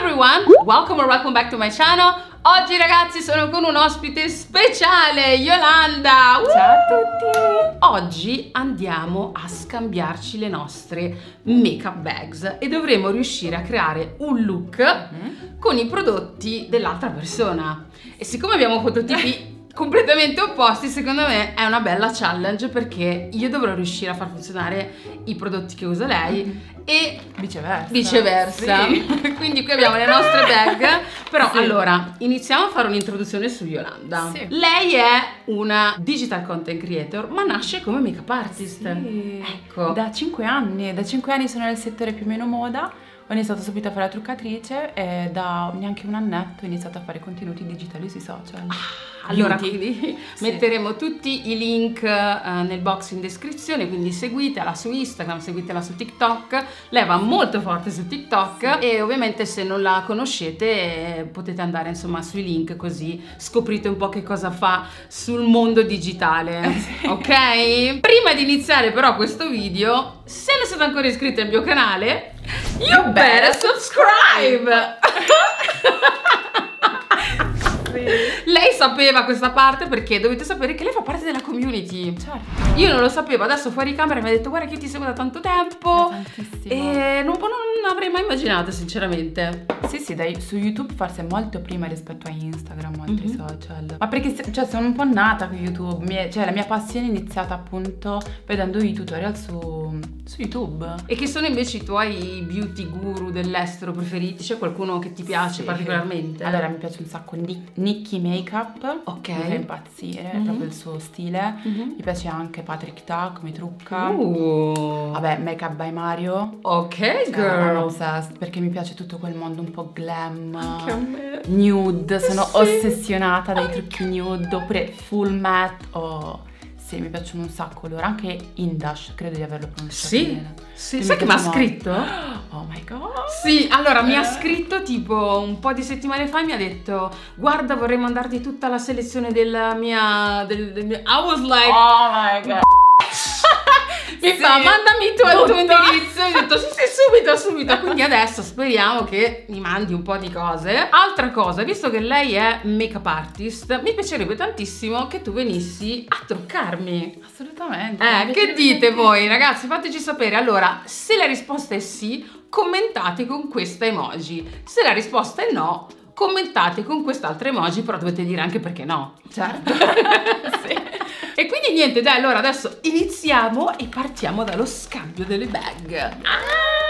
everyone, welcome or welcome back to my channel. Oggi ragazzi sono con un ospite speciale, Yolanda. Ciao a tutti! Oggi andiamo a scambiarci le nostre makeup bags e dovremo riuscire a creare un look Mhm. con i prodotti dell'altra persona. E siccome abbiamo prototipi completamente opposti, secondo me è una bella challenge perché io dovrò riuscire a far funzionare i prodotti che usa lei e Viceversa. viceversa. Sì. Quindi qui abbiamo le nostre bag. Però Sì. allora iniziamo a fare un'introduzione su Yolanda. Sì. Lei è una digital content creator, ma nasce come makeup artist. Sì. Ecco. Da 5 anni, da 5 anni sono nel settore più o meno moda. Ho iniziato subito a fare la truccatrice e da neanche un annetto ho iniziato a fare contenuti digitali sui social. Allora, Beauty. quindi Sì. metteremo tutti i link eh, nel box in descrizione, quindi seguitela su Instagram, seguitela su TikTok. Lei va molto forte su TikTok e ovviamente se non la conoscete eh, potete andare insomma sui link così scoprite un po' che cosa fa sul mondo digitale. Sì. Ok? Prima di iniziare però questo video, se non siete ancora iscritti al mio canale, you better subscribe! Lei sapeva questa parte perché dovete sapere che lei fa parte della community. Certo. Io non lo sapevo, adesso fuori camera mi ha detto guarda che io ti seguo da tanto tempo Da e non, non avrei mai immaginato sinceramente. Sì, sì, dai, su YouTube forse molto prima rispetto a Instagram o altri Mhm. social. Ma perché se- cioè, sono un po' nata con YouTube. Mi è- cioè, la mia passione è iniziata appunto vedendo i tutorial su, su YouTube. E che sono invece i tuoi beauty guru dell'estero preferiti? C'è qualcuno che ti piace Sì. particolarmente? Allora, mi piace un sacco Nick- Nicky Makeup. Ok. Mi fa impazzire, Mhm. proprio il suo stile. Mhm. Mi piace anche Patrick Ta come trucca. Uh. Vabbè, Makeup by Mario. Ok Cioè, girl. obsessed perché mi piace tutto quel mondo un po' glam. Anche a me. Nude, sono Sì. ossessionata dai trucchi nude oppure full matte o sì, mi piacciono un sacco loro, anche Indash, credo di averlo pronunciato Sì, bene. sì. Sai che mi ha scritto? Oh my god. Sì, allora mi ha Eh. scritto tipo un po' di settimane fa e mi ha detto guarda vorrei mandarti tutta la selezione della mia... Del, del mio... I was like... Oh my god. Mi sì, fa mandami tu il tuo tutto." indirizzo. Io ho detto sì sì subito subito. Quindi adesso speriamo che mi mandi un po' di cose. Altra cosa, visto che lei è make-up artist, mi piacerebbe tantissimo che tu venissi a truccarmi. Assolutamente. Eh, che dite voi ragazzi? Fateci sapere. Allora, se la risposta è sì, commentate con questa emoji. Se la risposta è no, commentate con quest'altra emoji, però dovete dire anche perché no. Certo. sì. E quindi niente, dai, allora adesso iniziamo e partiamo dallo scambio delle bag. Ah!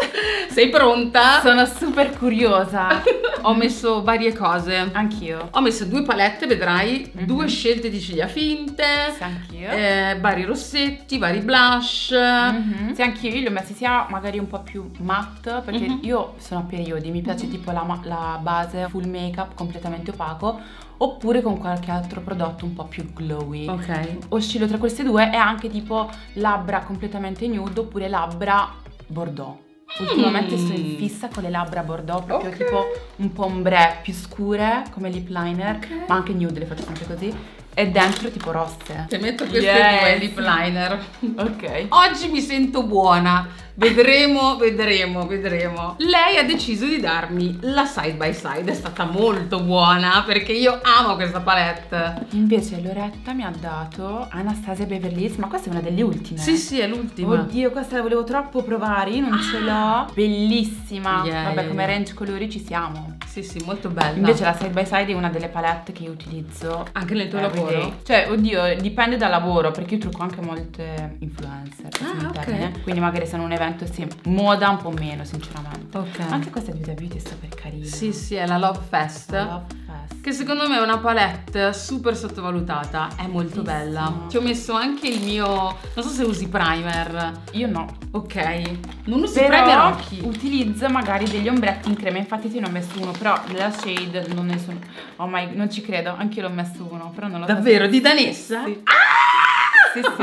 Sei pronta? Sono super curiosa. Ho messo varie cose. Anch'io. Ho messo due palette, vedrai, Mhm. due scelte di ciglia finte, Sì, anch'io. eh, vari rossetti, vari blush. Mhm. Sì, anch'io io li ho messi sia magari un po' più matte, perché Mhm. io sono a periodi, mi piace Mhm. tipo la, la base full makeup completamente opaco, oppure con qualche altro prodotto un po' più glowy. Ok. Oscillo tra queste due e anche tipo labbra completamente nude oppure labbra bordeaux. Ultimamente Mm. sto in fissa con le labbra bordeaux, proprio Ok. tipo un po' ombre più scure come lip liner, Ok. ma anche nude le faccio sempre così. E dentro tipo rosse. Ti metto queste Yes. due lip liner. Ok. Oggi mi sento buona. Vedremo, vedremo, vedremo. Lei ha deciso di darmi la side by side. È stata molto buona perché io amo questa palette. Invece Loretta mi ha dato Anastasia Beverly Hills, ma questa è una delle ultime. Sì, sì, è l'ultima. Oddio, questa la volevo troppo provare, io non ce l'ho. Bellissima. Yeah, Vabbè, yeah, come yeah. range colori ci siamo. Sì, sì, molto bella. Invece la side by side è una delle palette che io utilizzo anche nel tuo everyday. lavoro. Cioè, oddio, dipende dal lavoro, perché io trucco anche molte influencer, Ah, ok. termine. Quindi magari se è un evento sì, moda un po' meno, sinceramente. Ok. Anche questa di Beauty è super carina. Sì, sì, è la Love Fest. Love Fest. Che secondo me è una palette super sottovalutata, è molto bella. Ti ho messo anche il mio, non so se usi primer. Io no. Ok. Non usi primer Però occhi. utilizzo magari degli ombretti in crema, infatti te ne ho messo uno, però della shade non ne sono. Oh my, non ci credo, anche io l'ho messo uno, però non lo so. Davvero, di Danessa? Sì. Sì, sì.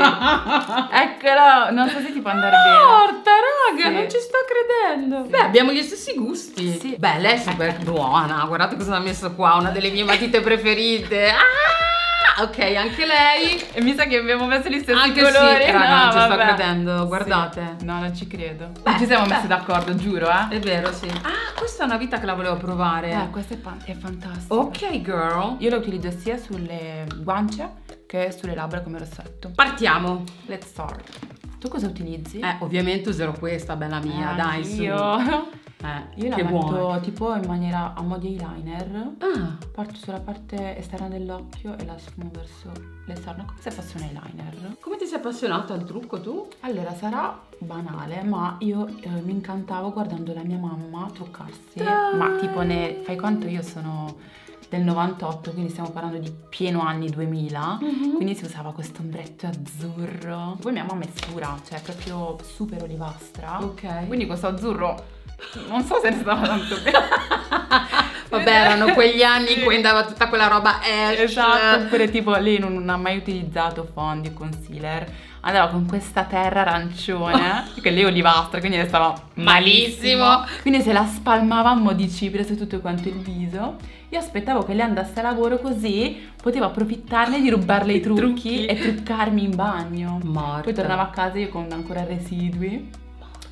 Eccolo, non so se ti può andare bene. Porta raga, Sì. non ci sto credendo. Beh, abbiamo gli stessi gusti. Sì. Beh, lei è super buona. Guardate cosa ha messo qua, una delle mie matite preferite. Ah! Ok, anche lei. E mi sa che abbiamo messo gli stessi Anche colori. sì, raga, non ci sto vabbè. credendo, guardate. Sì. No, non ci credo. Beh, non ci siamo beh. messi d'accordo, giuro, eh. È vero, sì. Ah, questa è una vita che la volevo provare. Eh, questa è, fan- è fantastica. Ok, girl. Io la utilizzo sia sulle guance che sulle labbra come rossetto. Partiamo. Let's start. Tu cosa utilizzi? Eh, ovviamente userò questa, bella mia, dai, su. Io. Eh, Io la che metto buono. tipo in maniera a mo' di eyeliner. Ah, Parto sulla parte esterna dell'occhio e la sfumo verso l'esterno come se fosse un eyeliner. come ti sei appassionata al trucco tu? Allora sarà banale, ma io eh, mi incantavo guardando la mia mamma truccarsi. Dai. Ma tipo ne fai conto io sono del 98, quindi stiamo parlando di pieno anni 2000. Quindi si usava questo ombretto azzurro. Poi mia mamma è scura, cioè proprio super olivastra. Ok. Quindi questo azzurro non so se ne stava tanto bene. Vabbè, erano quegli anni in cui andava tutta quella roba ash. Esatto, oppure tipo lei non, non ha mai utilizzato fondi o concealer. Andava con questa terra arancione, che lei è olivastra, quindi le stava malissimo. Malissimo. Quindi se la spalmava a mo' di cipria su tutto quanto il viso. Io aspettavo che lei andasse a lavoro così potevo approfittarne di rubarle i trucchi, Trucchi. e truccarmi in bagno. Morta. Poi tornava a casa io con ancora residui.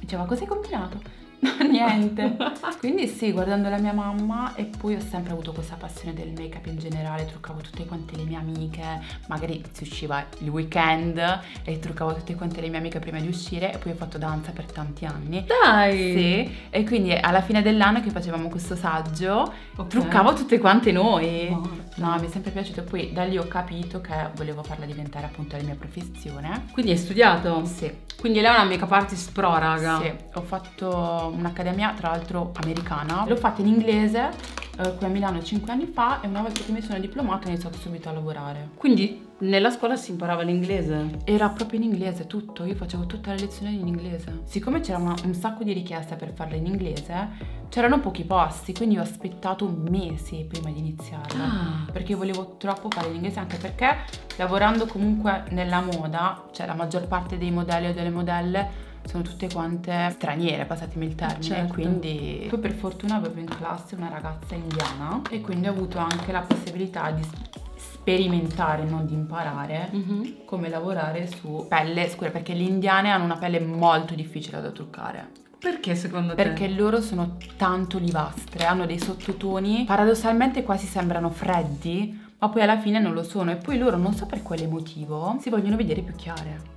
Diceva, cosa hai combinato? Niente. Quindi sì, guardando la mia mamma e poi ho sempre avuto questa passione del make up in generale, truccavo tutte quante le mie amiche, magari si usciva il weekend e truccavo tutte quante le mie amiche prima di uscire e poi ho fatto danza per tanti anni. Dai. Sì, e quindi alla fine dell'anno che facevamo questo saggio, Ok. truccavo tutte quante noi. Morta. No, mi è sempre piaciuto. Poi da lì ho capito che volevo farla diventare appunto la mia professione. Quindi hai studiato? Sì, Quindi lei è una make-up artist pro, raga. sì, ho fatto un'accademia tra l'altro americana. L'ho fatta in inglese eh, qui a Milano 5 anni fa e una volta che mi sono diplomata ho iniziato subito a lavorare. Quindi nella scuola si imparava l'inglese? Era proprio in inglese tutto, io facevo tutte le lezioni in inglese. Siccome c'era un sacco di richieste per farle in inglese, c'erano pochi posti, quindi ho aspettato mesi prima di iniziarla. Ah. Perché volevo troppo fare l'inglese, anche perché lavorando comunque nella moda, cioè la maggior parte dei modelli o delle modelle sono tutte quante straniere, passatemi il termine, Certo. quindi poi per fortuna avevo in classe una ragazza indiana e quindi ho avuto anche la possibilità di sperimentare, non di imparare, Mhm. come lavorare su pelle scura, perché le indiane hanno una pelle molto difficile da truccare. Perché secondo te? Perché loro sono tanto olivastre, hanno dei sottotoni, paradossalmente quasi sembrano freddi, ma poi alla fine non lo sono. E poi loro, non so per quale motivo, si vogliono vedere più chiare.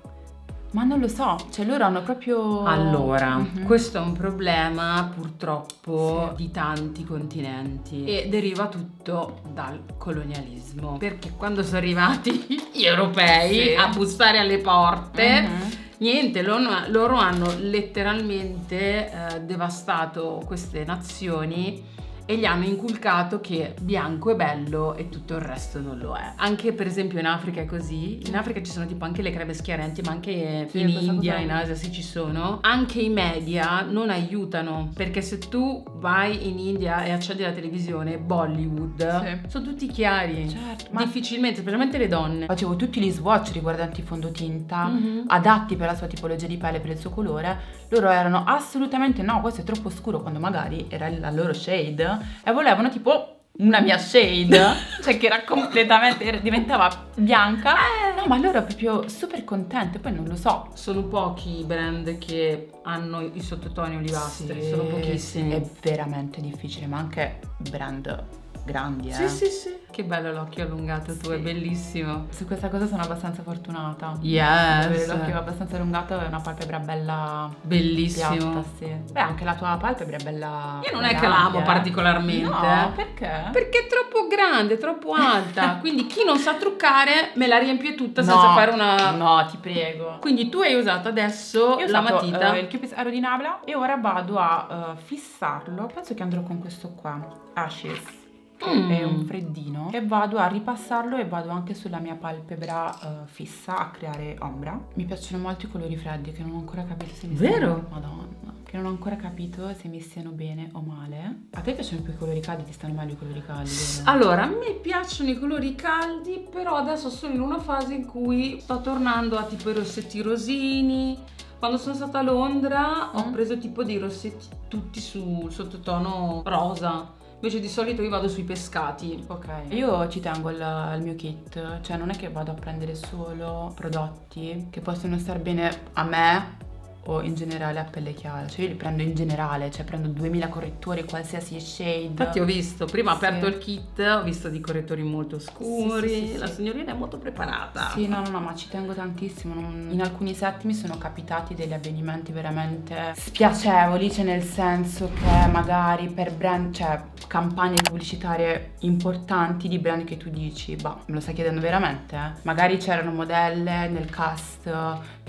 Ma non lo so, cioè loro hanno proprio... Allora, Mhm. questo è un problema purtroppo Sì. di tanti continenti e deriva tutto dal colonialismo. Perché quando sono arrivati gli europei Sì. a bussare alle porte, Mhm. niente, loro, loro hanno letteralmente eh, devastato queste nazioni e gli hanno inculcato che bianco è bello e tutto il resto non lo è. Anche per esempio in Africa è così. In Africa ci sono tipo anche le creme schiarenti, ma anche Sì, in India, in Asia sì ci sono. Anche i media non aiutano perché se tu vai in India e accendi la televisione, Bollywood, Sì. sono tutti chiari. Certo, ma Difficilmente, specialmente le donne. facevo tutti gli swatch riguardanti i fondotinta, Mhm. adatti per la sua tipologia di pelle, per il suo colore, loro erano assolutamente no, questo è troppo scuro quando magari era la loro shade e volevano tipo una mia shade, cioè che era completamente, diventava bianca. No, ma loro proprio super contente, poi non lo so. Sono pochi i brand che hanno i sottotoni olivastri, Sì, sono pochissimi. È veramente difficile, ma anche brand grandi, eh. Sì, sì, sì. Che bello l'occhio allungato tu, Sì. è bellissimo. Su questa cosa sono abbastanza fortunata. Yes. Avere l'occhio abbastanza allungato e una palpebra bella Bellissimo. piatta, sì. Beh, anche la tua palpebra è bella. Io non è che grande, l'amo eh. particolarmente. No, perché? Perché è troppo grande, troppo alta. Quindi chi non sa truccare me la riempie tutta No, senza fare una. No, ti prego. Quindi tu hai usato adesso Io ho la usato, matita. eh, il Cupid Aro di Nabla e ora vado a eh, fissarlo. Penso che andrò con questo qua, Ashes. Che Mm. è un freddino e vado a ripassarlo e vado anche sulla mia palpebra eh, fissa a creare ombra. Mi piacciono molto i colori freddi che non ho ancora capito se mi Vero? stiano Madonna, che non ho ancora capito se mi stiano bene o male. A te piacciono più i colori caldi, ti stanno meglio i colori caldi? Allora, a me piacciono i colori caldi, però adesso sono in una fase in cui sto tornando a tipo i rossetti rosini. Quando sono stata a Londra ho Mm. preso tipo dei rossetti tutti sul sottotono rosa. Invece di solito io vado sui pescati. Ok. Io ci tengo al, al mio kit, cioè non è che vado a prendere solo prodotti che possono star bene a me o in generale a pelle chiara, cioè io li prendo in generale, cioè prendo 2000 correttori, qualsiasi shade. Infatti ho visto, prima ho Sì. aperto il kit, ho visto di correttori molto scuri, Sì, sì, la signorina è molto preparata. Sì, no, no, no, ma ci tengo tantissimo. non- In alcuni set mi sono capitati degli avvenimenti veramente spiacevoli, cioè nel senso che magari per brand, cioè campagne pubblicitarie importanti di brand che tu dici, bah, me lo stai chiedendo veramente? eh? Magari c'erano modelle nel cast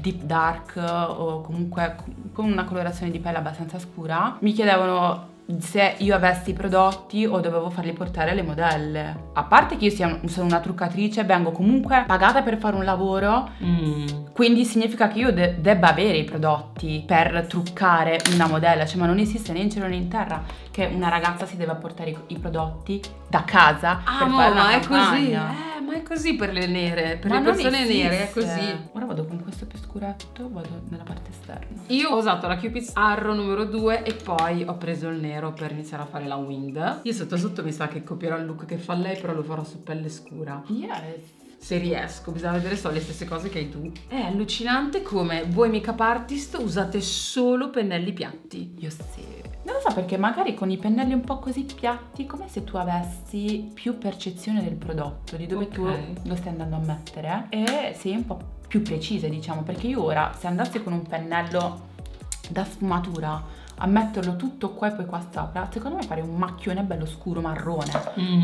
deep dark o comunque con una colorazione di pelle abbastanza scura, mi chiedevano se io avessi i prodotti o dovevo farli portare alle modelle. A parte che io sia- sono una truccatrice, vengo comunque pagata per fare un lavoro, Mm. quindi significa che io de- debba avere i prodotti per truccare una modella, cioè ma non esiste né in cielo né in terra che una ragazza si debba portare i, i prodotti da casa Ah, per mo, fare ma è così, eh, ma è così per le nere, per Ma le persone nere è esiste. così. Ora vado con questo più scuretto, vado nella parte esterna. Io ho usato la Cupid's Arrow numero 2 e poi ho preso il nero per iniziare a fare la winged. Io sotto sotto mi sa che copierò il look che fa lei, però lo farò su pelle scura. Yes. Se riesco, bisogna vedere se ho le stesse cose che hai tu. È allucinante come voi make-up artist usate solo pennelli piatti. Io sì. Non lo so perché magari con i pennelli un po' così piatti, come se tu avessi più percezione del prodotto, di dove Ok. tu lo stai andando a mettere e sei un po' più precise, diciamo, perché io ora se andassi con un pennello da sfumatura a metterlo tutto qua e poi qua sopra, secondo me fare un macchione bello scuro marrone.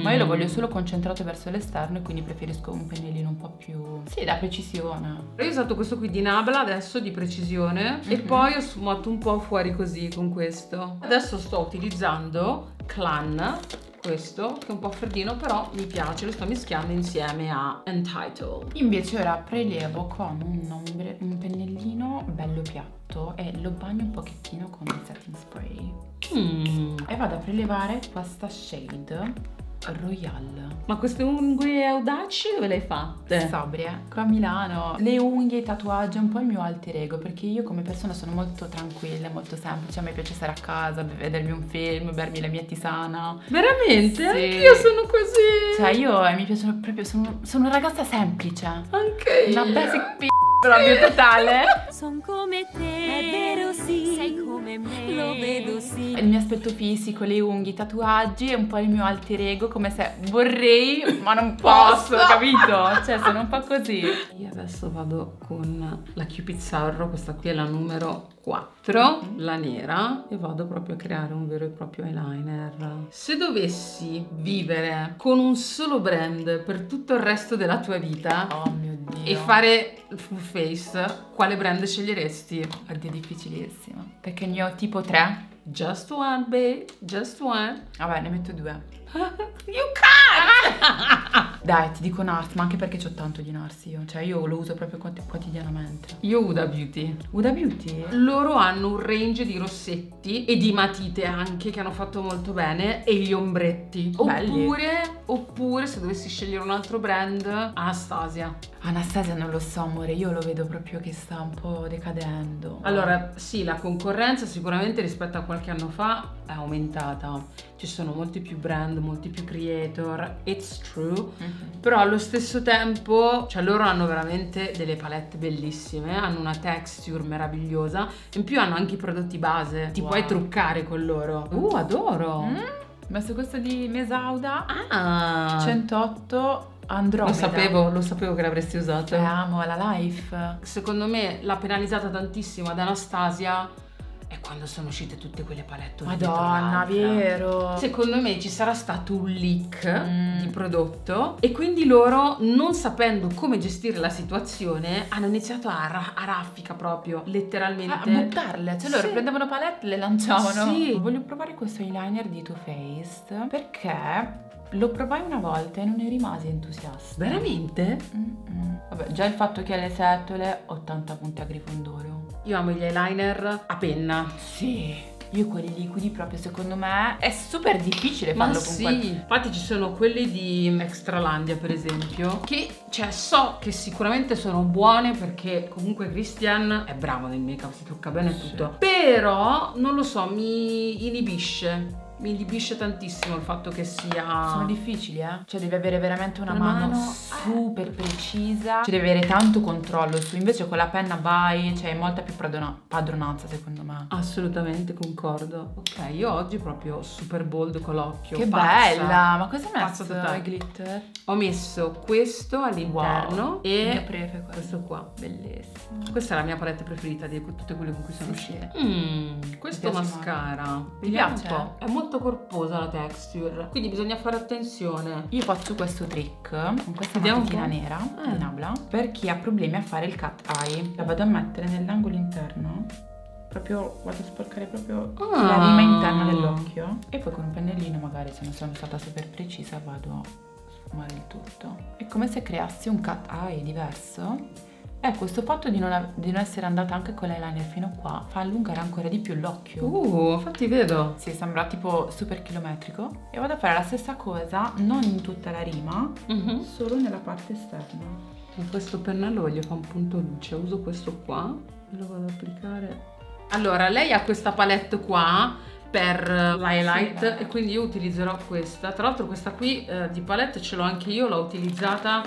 Ma io lo voglio solo concentrato verso l'esterno e quindi preferisco un pennellino un po' più... Sì, da precisione. Io ho usato questo qui di Nabla adesso di precisione e Mhm. poi ho sfumato un po' fuori così con questo. Adesso sto utilizzando Clan, questo che è un po' freddino però mi piace, lo sto mischiando insieme a Entitled. Invece ora prelevo con un, ombre- un pennellino bello piatto e lo bagno un pochettino con il setting spray. Mm. E vado a prelevare questa shade Royal. Ma queste unghie audaci dove le hai fatte? Sobrie, qua a Milano. Le unghie, i tatuaggi è un po' il mio alter ego perché io come persona sono molto tranquilla, molto semplice. A me piace stare a casa, vedermi un film, bermi la mia tisana. Veramente? Sì. Anch'io sono così. Cioè io eh, mi piacciono proprio, sono, sono una ragazza semplice. Anche io. Una basic p*** proprio totale. Son come te, è vero sì, sei come me, lo vedo sì. Il mio aspetto fisico, le unghie, i tatuaggi è un po' il mio alter ego, come se vorrei ma non posso, capito? Cioè sono un po' così. Io adesso vado con la Cupid Arrow, questa qui è la numero 4, la nera, e vado proprio a creare un vero e proprio eyeliner. Se dovessi vivere con un solo brand per tutto il resto della tua vita Oh mio Dio. e fare full face, quale brand sceglieresti? Oddio, difficilissimo. Perché ne ho tipo tre. Just one, babe, just one. Vabbè, ne metto due. You can! Dai, ti dico NARS, ma anche perché ho tanto di NARS io. Cioè io lo uso proprio quoti- quotidianamente. Io Huda Beauty. Huda Beauty? Loro hanno un range di rossetti e di matite anche che hanno fatto molto bene e gli ombretti. Belli. Oppure, oppure se dovessi scegliere un altro brand, Anastasia. Anastasia non lo so, amore, io lo vedo proprio che sta un po' decadendo. Allora, sì, la concorrenza sicuramente rispetto a qualche anno fa è aumentata. Ci sono molti più brand, molti più creator, it's true. Mhm. Però allo stesso tempo, cioè loro hanno veramente delle palette bellissime, hanno una texture meravigliosa, in più hanno anche i prodotti base, ti Wow. puoi truccare con loro. Uh, adoro! Mm? Ho messo questo di Mesauda Ah, 108 Andromeda. lo sapevo, lo sapevo che l'avresti usato. Cioè, amo la life. Secondo me l'ha penalizzata tantissimo ad Anastasia è quando sono uscite tutte quelle dietro Madonna, vero. Secondo me ci sarà stato un leak Mm. di prodotto e quindi loro, non sapendo come gestire la situazione, hanno iniziato a, ra- a raffica proprio, letteralmente. A buttarle, cioè loro Sì. prendevano palette e le lanciavano. Sì. Voglio provare questo eyeliner di Too Faced perché lo provai una volta e non ne rimasi entusiasta. Veramente? Mm-mm. Vabbè, già il fatto che ha le setole, 80 punti a Grifondoro. Io amo gli eyeliner a penna. Sì. Io quelli liquidi proprio secondo me è super difficile Ma farlo con sì, quel- infatti ci sono quelli di Extralandia per esempio che cioè so che sicuramente sono buone perché comunque Christian è bravo nel make up, si trucca bene e Sì. tutto però non lo so mi inibisce mi inibisce tantissimo il fatto che sia... Sono difficili, eh? Cioè devi avere veramente una Una mano, mano, super precisa. Cioè devi avere tanto controllo su. Invece con la penna vai, c'è molta più padrona- padronanza secondo me. Assolutamente concordo. Ok, io oggi proprio super bold con l'occhio. che pazza. bella! Ma cosa hai messo totale. glitter? Ho messo questo all'interno Wow. E questo. questo qua. Bellissimo. Questa è la mia palette preferita di tutte quelle con cui sono Sì, uscita. sì. Mm, questo mascara. Vediamo piace? un po'. È molto corposa la texture, quindi bisogna fare attenzione. Io faccio questo trick con questa Vediamo matita nera Eh. di Nabla per chi ha problemi a fare il cat eye. La vado a mettere nell'angolo interno. Proprio vado a sporcare proprio Ah. la rima interna dell'occhio. E poi con un pennellino, magari se non sono stata super precisa, vado a sfumare il tutto. È come se creassi un cat eye diverso. E questo fatto di non, di non essere andata anche con l'eyeliner fino qua fa allungare ancora di più l'occhio. Uh, infatti vedo. Sì, sembra tipo super chilometrico. E vado a fare la stessa cosa, non in tutta la rima, Mhm. solo nella parte esterna. Con questo pennello voglio fare un punto luce, uso questo qua e lo vado ad applicare. Allora, lei ha questa palette qua per l'highlight Sì. e quindi io utilizzerò questa. Tra l'altro questa qui eh, di palette ce l'ho anche io, l'ho utilizzata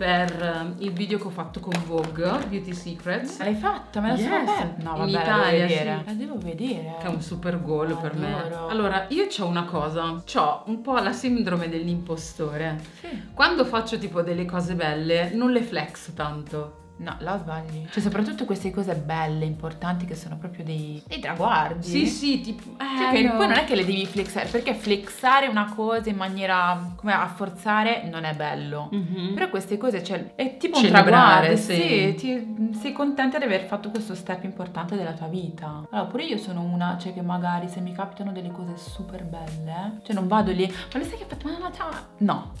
per eh, il video che ho fatto con Vogue, Beauty Secrets, L'hai fatta? Me la sono Yes, aperta? No, in vabbè, la Italia, devo vedere. sì. La devo vedere. che è un super goal per me. Adoro. Allora, io ho una cosa, ho un po' la sindrome dell'impostore. Sì. Quando faccio tipo delle cose belle, non le flex tanto. No, la sbagli. Cioè, soprattutto queste cose belle, importanti, che sono proprio dei, dei traguardi. Sì, sì, tipo... Cioè, eh, che no. poi non è che le devi flexare, perché flexare una cosa in maniera come a forzare non è bello. Mhm. Però queste cose, cioè, è tipo un traguardo, sì. ti- sei contenta di aver fatto questo step importante della tua vita. Allora, pure io sono una, cioè che magari se mi capitano delle cose super belle, cioè non vado lì, ma lo sai che ho fatto? Ma ciao! No,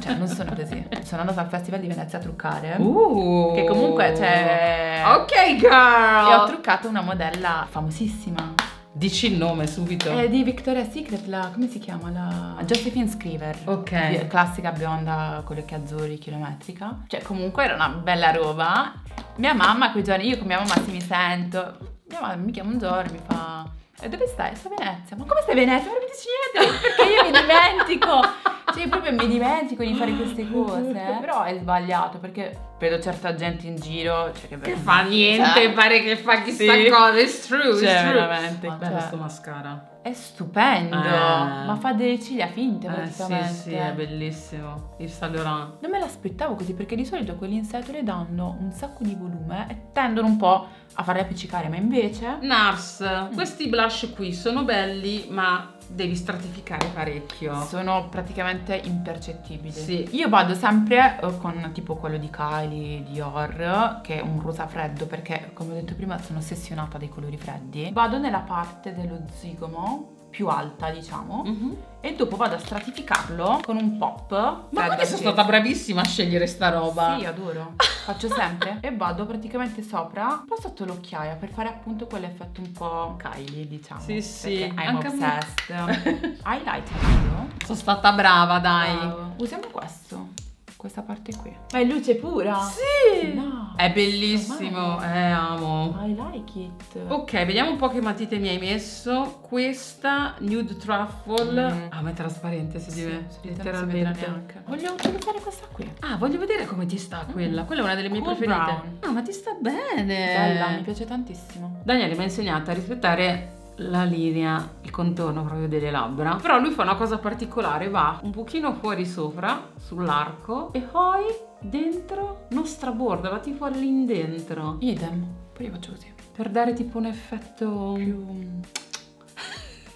cioè non sono così. Sono andata al Festival di Venezia a truccare. Uh. Che comunque, cioè... Ok, girl. E ho truccato una modella famosissima. Dici il nome subito. È di Victoria's Secret, la, come si chiama? La Josephine Scriver. Ok. Classica bionda con gli occhi azzurri, chilometrica. Cioè, comunque era una bella roba. Mia mamma quei giorni, io con mia mamma se mi sento. Mia mamma mi chiama un giorno e mi fa. E dove stai? Sto a Venezia. Ma come stai a Venezia? Ma non mi dici niente perché io mi dimentico. Cioè, proprio mi dimentico di fare queste cose. Però è sbagliato perché vedo certa gente in giro. Cioè, che, Che fa niente, Cioè, pare che fa chissà sì. cosa. It's true, Cioè, it's true. veramente. Ma bello Cioè, sto mascara. È stupendo. Eh. Ma fa delle ciglia finte Eh sì, praticamente. sì, è bellissimo. Il Saint Laurent. Non me l'aspettavo così perché di solito quelli in setole danno un sacco di volume e tendono un po' a farli appiccicare, ma invece Nars, questi blush qui sono belli, ma devi stratificare parecchio. sono praticamente impercettibili. Sì. Io vado sempre eh, con tipo quello di Kylie, Dior, che è un rosa freddo perché come ho detto prima sono ossessionata dai colori freddi. Vado nella parte dello zigomo più alta, diciamo, Mhm. e dopo vado a stratificarlo con un pop. Ma guarda, sono stata bravissima a scegliere sta roba. Sì, adoro. Faccio sempre e vado praticamente sopra, un po' sotto l'occhiaia per fare appunto quell'effetto un po' Kylie, diciamo. Sì, sì, I'm anche obsessed. Highlighter io. Sono stata brava, dai. Wow. Usiamo questo. Questa parte qui. Ma è luce pura? Sì. No. È bellissimo, Ormai. eh, amo. I like it. Ok, vediamo un po' che matite mi hai messo. Questa Nude Truffle. Mm. Ah, ma è trasparente se Sì, deve. sì, si letteralmente. neanche. Voglio utilizzare questa qui. Ah, voglio vedere come ti sta quella. Quella è una delle mie Cool preferite. brown. Ah, ma ti sta bene. Bella, mi piace tantissimo. Daniele mi ha insegnato a rispettare la linea, il contorno proprio delle labbra. Però lui fa una cosa particolare, va un pochino fuori sopra, sull'arco, e poi dentro non straborda, va tipo all'indentro. Idem. Poi io faccio così. Per dare tipo un effetto... Più...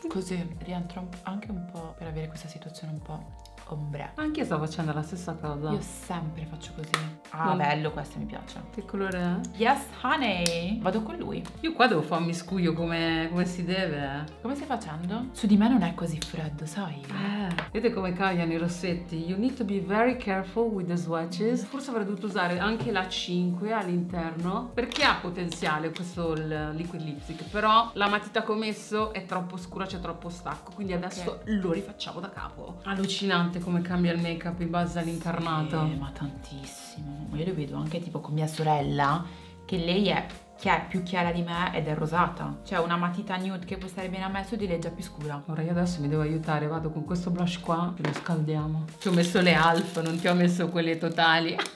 Così. Rientro anche un po' per avere questa situazione un po' ombra. Anche io sto facendo la stessa cosa. Io sempre faccio così. Ah, Mm. bello, questo mi piace. Che colore è? Yes, honey. Vado con lui. Io qua devo fare un miscuglio come, come si deve. Come stai facendo? Su di me non è così freddo, sai? Eh, vedete come cambiano i rossetti? You need to be very careful with the swatches. Forse avrei dovuto usare anche la 5 all'interno perché ha potenziale questo il liquid lipstick. Però la matita che ho messo è troppo scura, c'è troppo stacco. Quindi adesso lo rifacciamo da capo. Allucinante come cambia il make-up in base all'incarnato. Eh, ma tantissimo. Io lo vedo anche tipo con mia sorella, che lei è che è più chiara di me ed è rosata. Cioè una matita nude che può stare bene a me su di lei è già più scura. Ora io adesso mi devo aiutare, vado con questo blush qua e lo scaldiamo. Ti ho messo le alf, non ti ho messo quelle totali.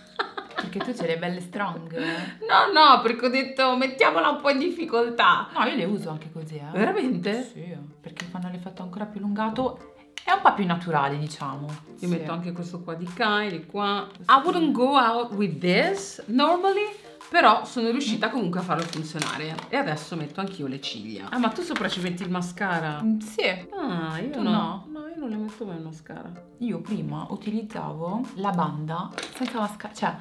Perché tu ce le belle strong. No, no, perché ho detto mettiamola un po' in difficoltà. No, io le uso anche così, eh. Veramente? Sì, perché fanno l'effetto ancora più allungato è un po' più naturale, diciamo. Io Sì. metto anche questo qua di Kylie qua. I wouldn't go out with this normally, però sono riuscita comunque a farlo funzionare. E adesso metto anch'io le ciglia. Ah, ma tu sopra ci metti il mascara? Mm, Sì. Ah, io Tu no. no? No, io non le metto mai il mascara. Io prima utilizzavo la banda senza mascara, cioè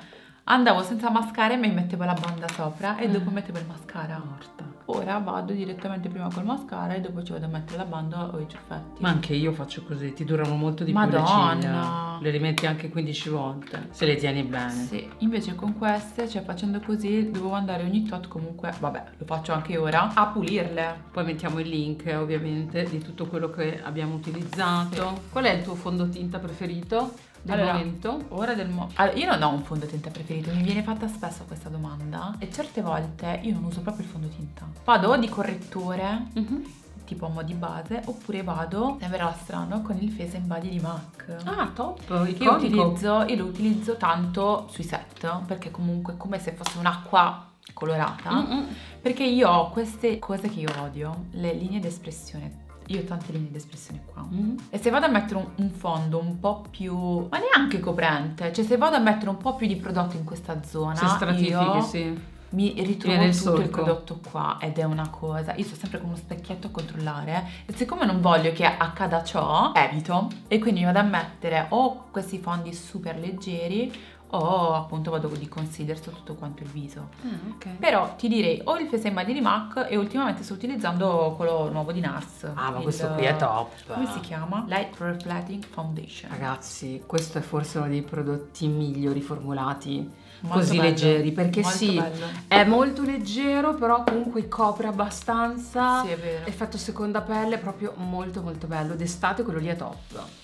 andavo senza mascara e mi mettevo la banda sopra e Mm. dopo mettevo il mascara. Morta. Ora vado direttamente prima col mascara e dopo ci vado a mettere la banda o i ciuffetti. Ma anche io faccio così, ti durano molto di più Madonna. le ciglia. Le rimetti anche 15 volte, se le tieni bene. Sì, invece con queste, cioè facendo così, dovevo andare ogni tot comunque, vabbè, lo faccio anche ora, a pulirle. Poi mettiamo il link ovviamente di tutto quello che abbiamo utilizzato. Qual è il tuo fondotinta preferito del Allora, momento? Ora del mo- allora, io non ho un fondotinta preferito, mi viene fatta spesso questa domanda e certe volte io non uso proprio il fondotinta. Vado di correttore, Mhm. tipo a mo' di base, oppure vado, sembrerà strano, con il Face and Body di MAC. Ah, top, Che io utilizzo, io lo utilizzo tanto sui set, perché comunque è come se fosse un'acqua colorata. Mm-mm. Perché io ho queste cose che io odio, le linee d'espressione. Io ho tante linee d'espressione qua. Mm. E se vado a mettere un, un fondo un po' più. ma neanche coprente, cioè se vado a mettere un po' più di prodotto in questa zona, Se stratifichi, io sì. mi ritrovo Viene il tutto il solco. prodotto qua ed è una cosa. Io sto sempre con uno specchietto a controllare e siccome non voglio che accada ciò, evito. E quindi vado a mettere o questi fondi super leggeri o appunto vado di concealer su tutto quanto il viso. Ah, ok. Però ti direi o il Body di MAC e ultimamente sto utilizzando quello nuovo di NARS. Ah, ma il- questo qui è top. Come si chiama? Light Reflecting Foundation. Ragazzi, questo è forse uno dei prodotti migliori formulati Molto così bello. leggeri, perché Molto sì, bello. è molto leggero, però comunque copre abbastanza. Sì, è vero. Effetto seconda pelle è proprio molto molto bello. D'estate quello lì è top.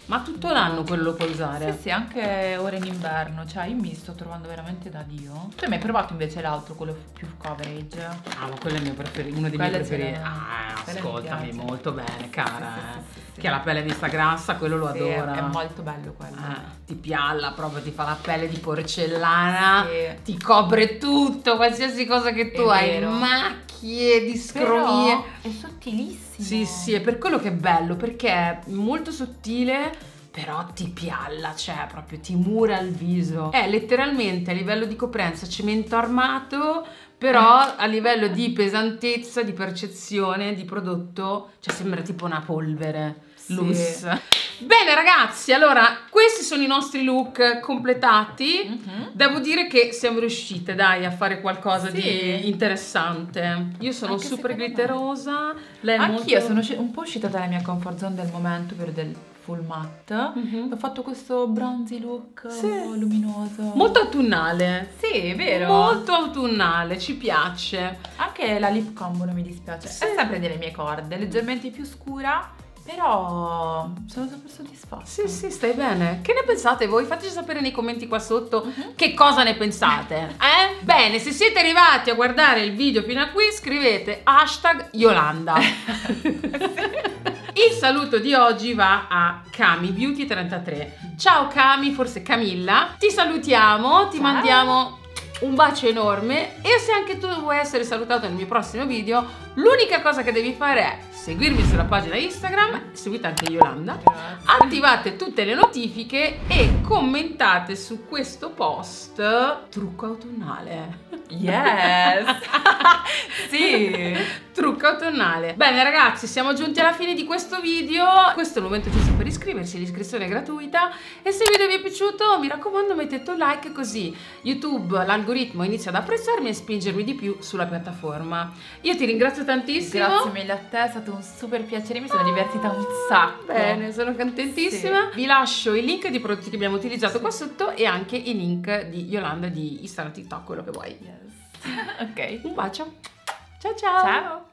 Ma tutto l'anno quello lo puoi usare. Sì, sì, anche ora in inverno, cioè io mi sto trovando veramente da Dio. Tu hai mai provato invece l'altro, quello più coverage? Ah, ma quello è il mio preferito, uno dei Quello miei preferiti. Ah, ascoltami, molto bene, cara. Sì, eh. sì, sì, sì, Che ha la pelle vista grassa, quello lo adora. È molto bello quello. Eh, ti pialla proprio, ti fa la pelle di porcellana, ti copre tutto, qualsiasi cosa che tu È hai, vero. macchie, discromie. Però è sottilissimo. Sì, sì, è per quello che è bello, perché è molto sottile. Però ti pialla, cioè proprio ti mura il viso. È letteralmente a livello di coprenza cemento armato, però a livello di pesantezza, di percezione di prodotto, cioè sembra tipo una polvere. Sì. Loose. Bene ragazzi, allora questi sono i nostri look completati. Mhm. Devo dire che siamo riuscite, dai, a fare qualcosa Sì. di interessante. Io sono Anche super glitterosa. Anch'io molto... sono un po' uscita dalla mia comfort zone del momento, ovvero del full matte. Mhm. Ho fatto questo bronzy look Sì. luminoso. Molto autunnale. Sì, è vero. Molto autunnale, ci piace. Anche la lip combo non mi dispiace. Sì. È sempre delle mie corde, leggermente più scura, però sono super soddisfatta. Sì, sì, stai bene. Che ne pensate voi? Fateci sapere nei commenti qua sotto Mhm. che cosa ne pensate. Eh? Bene, se siete arrivati a guardare il video fino a qui, scrivete hashtag Yolanda. Il saluto di oggi va a Cami Beauty 33. Ciao Cami, forse Camilla. Ti salutiamo, ti Ciao. mandiamo un bacio enorme e se anche tu vuoi essere salutato nel mio prossimo video, l'unica cosa che devi fare è seguirmi sulla pagina Instagram, seguite anche Yolanda, Grazie. attivate tutte le notifiche e commentate su questo post trucco autunnale. Yes! sì! Trucco autunnale. Bene ragazzi, siamo giunti alla fine di questo video. Questo è il momento giusto per iscriversi, l'iscrizione è gratuita. E se il video vi è piaciuto, mi raccomando mettete un like così YouTube, l'algoritmo inizia ad apprezzarmi e spingermi di più sulla piattaforma. Io ti ringrazio tantissimo. Grazie mille a te, è stato un super piacere, mi sono divertita un sacco. Bene, sono contentissima. Vi lascio i link di prodotti che abbiamo utilizzato qua sotto e anche i link di Yolanda di Instagram, TikTok, quello che vuoi. Yes. ok. Un bacio. Ciao ciao. Ciao!